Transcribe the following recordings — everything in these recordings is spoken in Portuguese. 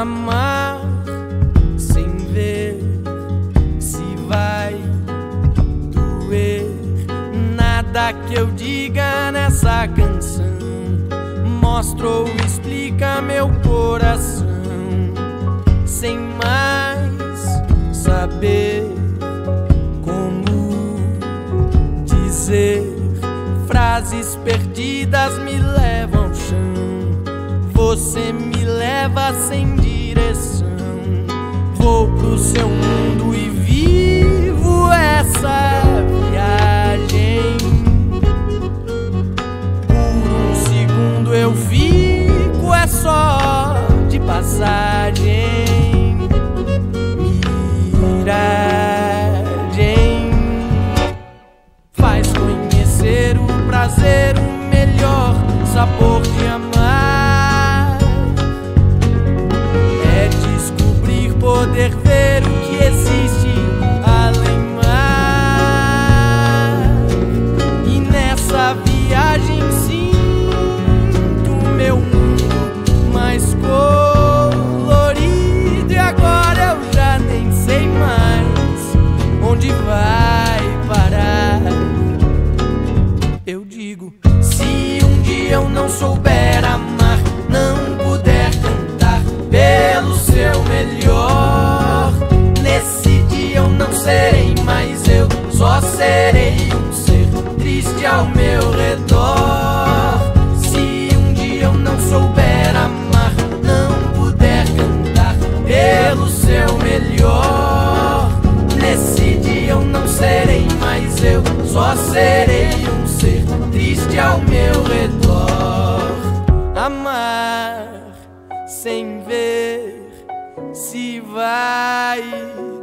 Amar sem ver se vai doer. Nada que eu diga nessa canção mostra ou explica meu coração Frases perdidas me levam ao chão. Você me leva sem direção. Vou pro seu mundo Se um dia eu não souber amar, não puder cantar pelo seu melhor, nesse dia eu não serei mais eu, só serei um ser triste ao meu redor. Se um dia eu não souber amar, não puder cantar pelo seu melhor, nesse dia eu não serei mais eu, só serei vai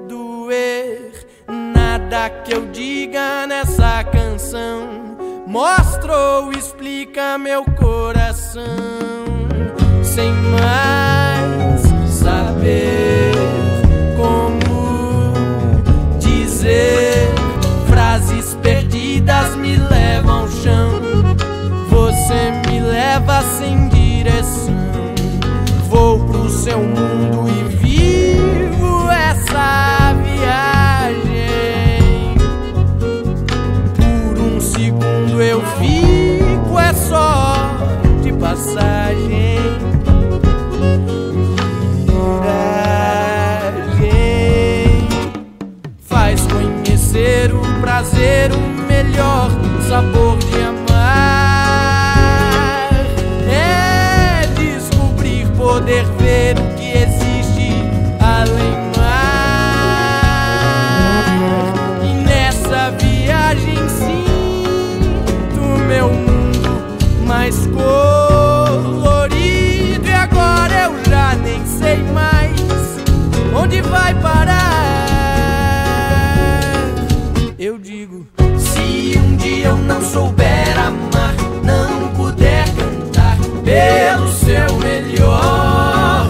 doer. Nada que eu diga nessa canção mostra ou explica meu coração sem mais eu não souber amar, não puder cantar pelo seu melhor.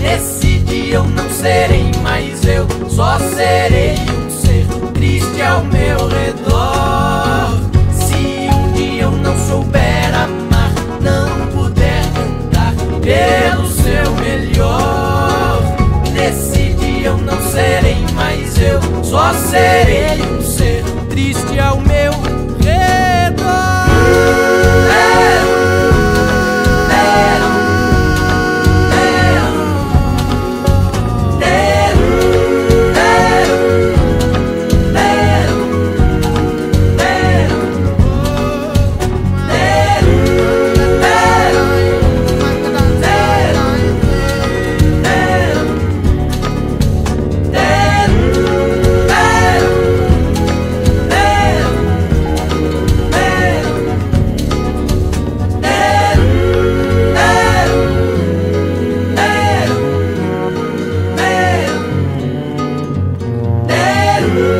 Nesse dia eu não serei mais eu, só serei um ser triste ao meu redor. Se um dia eu não souber amar, não puder cantar pelo oh